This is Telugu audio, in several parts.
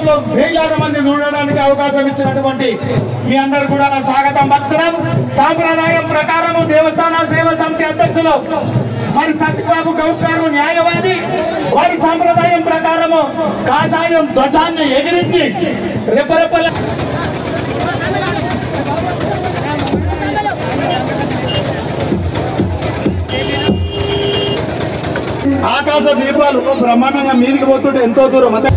కమిటీ వేలాది మంది చూడడానికి అవకాశం ఇచ్చినటువంటి మీ అందరు కూడా నా స్వాగతం. పలుకుతున్నాం సాంప్రదాయం ప్రకారము దేవస్థాన సేవ సమితి అధ్యక్షులు మరి సత్యబాబు గౌడ్ గారు న్యాయవాది వారి సాంప్రదాయం ప్రకారము కాషాయం ధ్వజాన్ని ఎగిరించి రెప్పరెప్పల ఆకాశ దీపాలు బ్రహ్మాండంగా మీదికి పోతుంటే ఎంతో దూరం. అంటే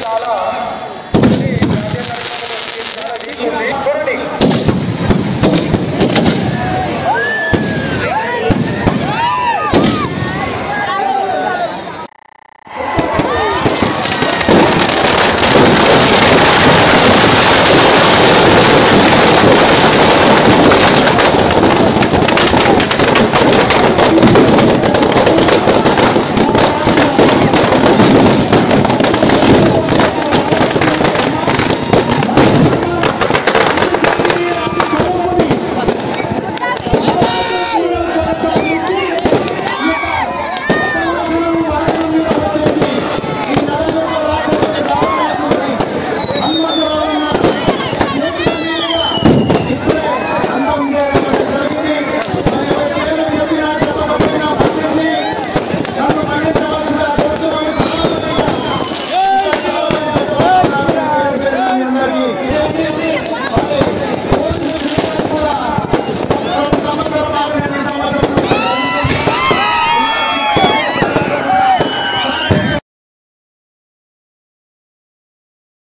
చాలా